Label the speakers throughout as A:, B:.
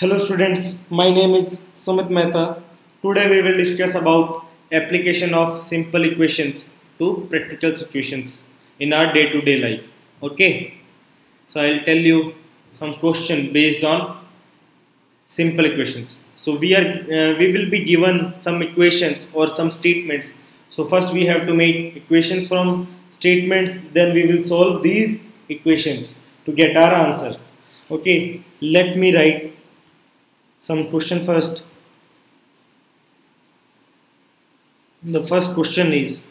A: Hello students, my name is Sumit Mehta. Today we will discuss about application of simple equations to practical situations in our day-to-day life. Okay, so I'll tell you some question based on simple equations. So we are uh, we will be given some equations or some statements. So first we have to make equations from statements, then we will solve these equations to get our answer. Okay, let me write some question first. The first question is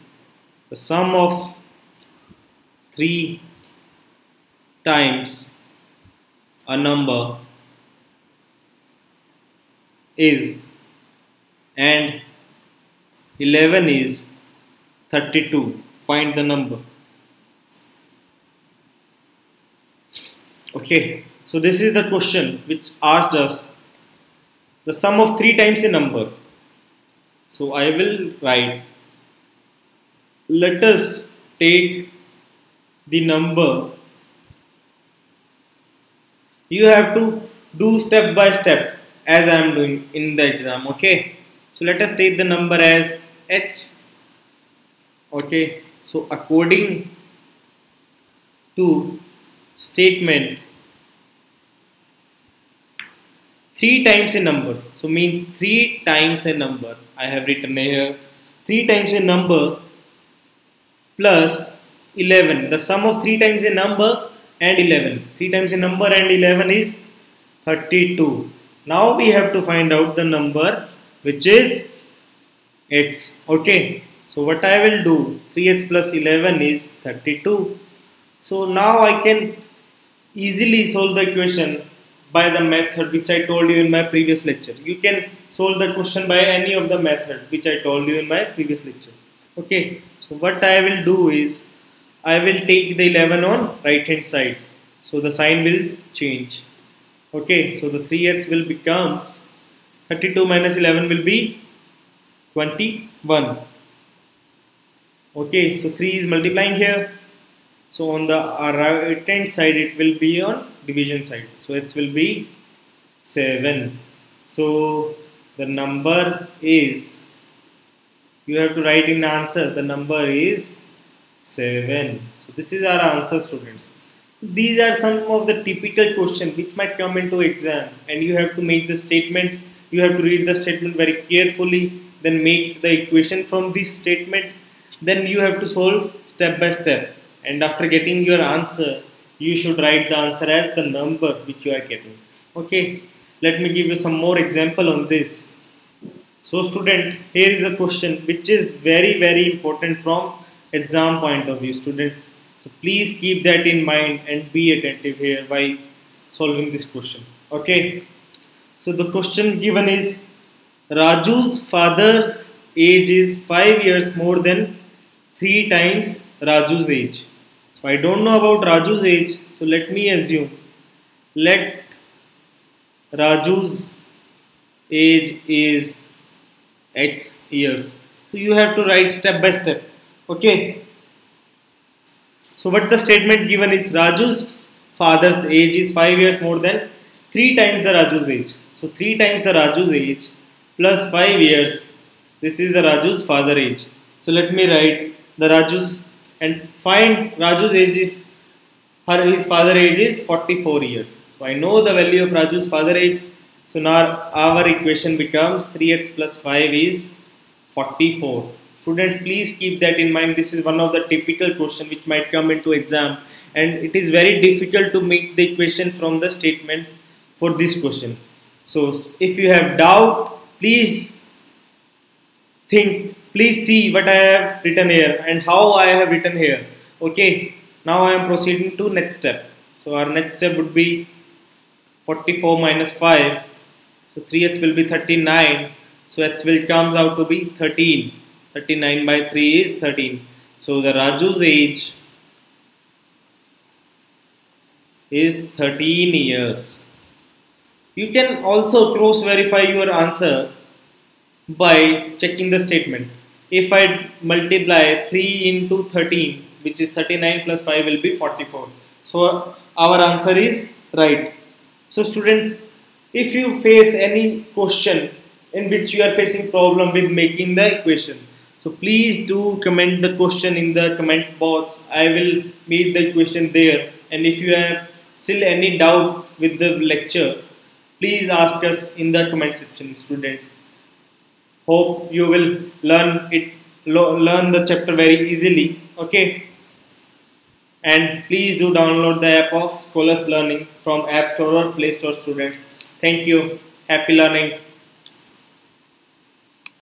A: the sum of 3 times a number is and 11 is 32 find the number okay so this is the question which asked us the sum of 3 times a number. So I will write let us take the number. You have to do step by step as I am doing in the exam okay? So let us take the number as h okay? So according to statement 3 times a number. So means 3 times a number. I have written here. 3 times a number plus 11 the sum of 3 times a number and 11 3 times a number and 11 is 32 now we have to find out the number which is x. Okay. So what I will do? 3x plus 11 is 32 so now I can easily solve the equation by the method which I told you in my previous lecture. You can solve the question by any of the method which I told you in my previous lecture. Okay, so what I will do is I will take the 11 on right hand side. So the sign will change. Okay, so the 3x will becomes 32 minus 11 will be 21. Okay, so 3 is multiplying here. So on the right hand side it will be on division side. So it will be 7 so the number is you have to write in answer the number is 7 so this is our answer students. These are some of the typical questions which might come into exam. And you have to make the statement. You have to read the statement very carefully. Then make the equation from this statement. Then you have to solve step by step and after getting your answer you should write the answer as the number which you are getting. Okay? Let me give you some more example on this. So student here is the question which is very very important from exam point of view students. So please keep that in mind and be attentive here while solving this question. Okay? So the question given is Raju's father's age is 5 years more than 3 times Raju's age I don't know about Raju's age. So let me assume. Let Raju's age is X years. So you have to write step by step. Okay. So what the statement given is Raju's father's age is 5 years more than 3 times the Raju's age. So 3 times the Raju's age plus 5 years. This is the Raju's father age. So let me write the Raju's and find Raju's age if her his father age is 44 years. So I know the value of Raju's father age. So now our equation becomes 3x plus 5 is 44. Students please keep that in mind. This is one of the typical question which might come into exam and it is very difficult to make the equation from the statement for this question. So if you have doubt please think please see what I have written here and how I have written here. Okay now I am proceeding to next step. So our next step would be 44 minus 5 so 3x will be 39 so x will comes out to be 13 39 by 3 is 13 so the Raju's age is 13 years. You can also cross verify your answer by checking the statement if I multiply 3 into 13 which is 39 plus 5 will be 44 so our answer is right. So student if you face any question in which you are facing problem with making the equation so please do comment the question in the comment box. I will meet the question there. And if you have still any doubt with the lecture please ask us in the comment section students hope you will learn it learn the chapter very easily okay and please do download the app of Scholars Learning from App Store or Play Store students. Thank you. Happy learning.